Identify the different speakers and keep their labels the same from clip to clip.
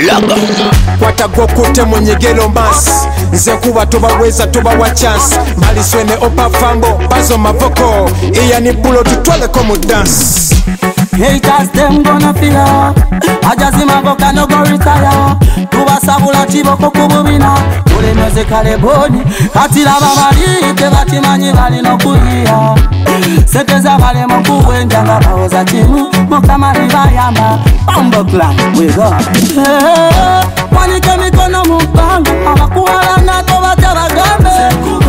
Speaker 1: laga
Speaker 2: mwenye gelo mas nze kuwa tuba weza tuba wa chance. Tubawa swene opa fambo bazo mavoko. Iya ni pulo tutwaleko komu dance.
Speaker 3: Haters, them gonna feel up. Ajazi mavoka basabula kiboko ku bubina bulemeze kaleboni kati laba bali tebakimanyi balina okuyiya sente zabalema okuwenja nga bawoza kimu mukama libayamba
Speaker 1: ombokula mwigo wanika emikono mu bbanga eh, abakuwala nako batya bagambe.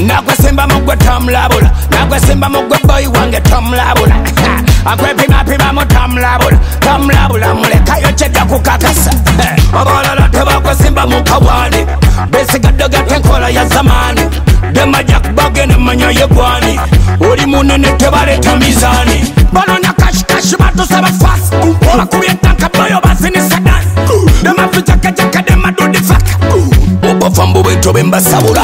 Speaker 1: Bbanga nagwesimba mugwe tomulabula nagwesimba mugwe boyi wange tomulabula akwepimapima tomulabula tomulabula mulekayo kyedda kukakasa obalala tebakwesimba mu kawaani besigadde gate enkola ya zamaani demajak bagene manya yegwani oli munene tebaleta mizaani banona kashikashi batusaba fasi bakubye tanka boyo basinisa dansi demafijakajaka demadudifaka obovambu bwito bembasabula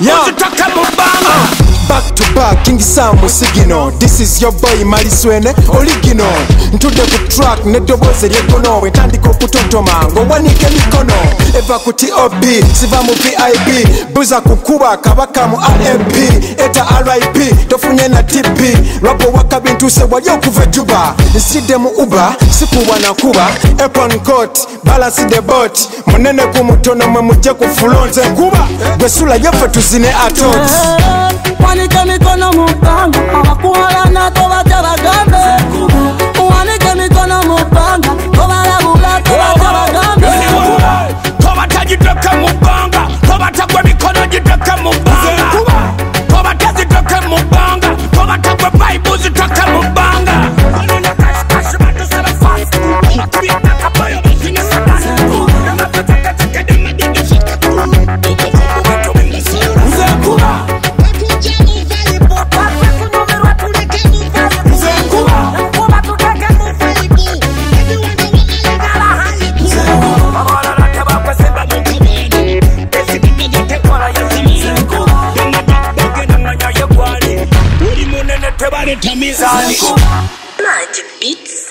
Speaker 1: ziteke mu bbanga
Speaker 2: back to back king sam musigino this is your boy maliswene oligino. Ntudde ku track n'eddoboozi eryegono bwe ntandika okutotoma ng'owanika emikono eva ku tob siva mu vip buza kukuba kabaka mu rmp eta rip tofunye na tp waka bintu se wali okuva ejuba nsidde mu uba sikuwa nakuba epon court balance the bot munene ku mutono mwe mujje ku fulonze nkuba gwe sula yeffe tuzine atot.
Speaker 3: Wanike mikono
Speaker 1: mu bbanga abakuwala nako batya bagambe tebaletamisa mad beats.